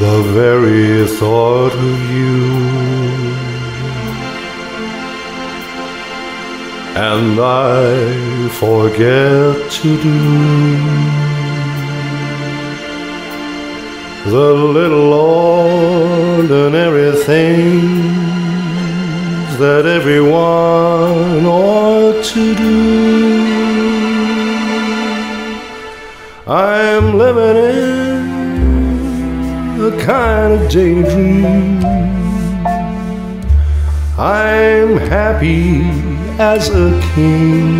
the very thought of you. And I forget to do the little ordinary things that everyone ought to do. I'm living in a kind of daydream. I'm happy as a king.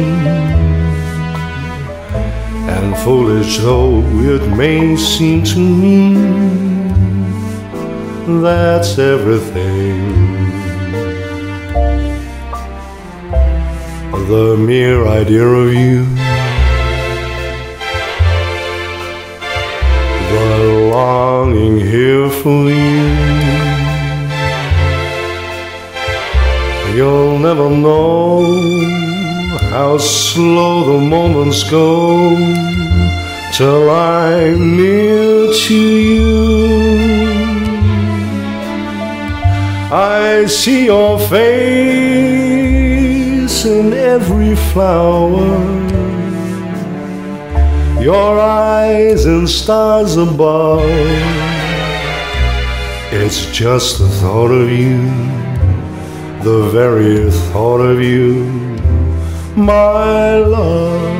And foolish though it may seem to me, that's everything. The mere idea of you. For you. You'll never know how slow the moments go till I'm near to you. I see your face in every flower your eyes and stars above. It's just the thought of you, the very thought of you, my love.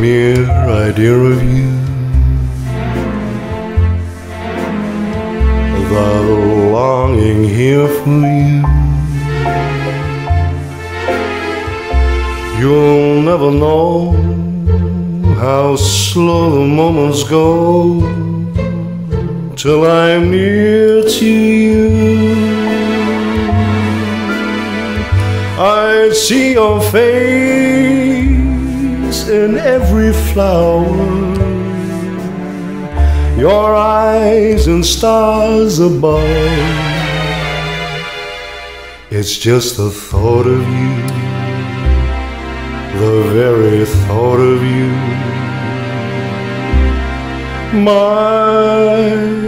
Mere idea of you, the longing here for you. You'll never know how slow the moments go till I'm near to you. I see your face in every flower, your eyes and stars above. It's just the thought of you, the very thought of you, my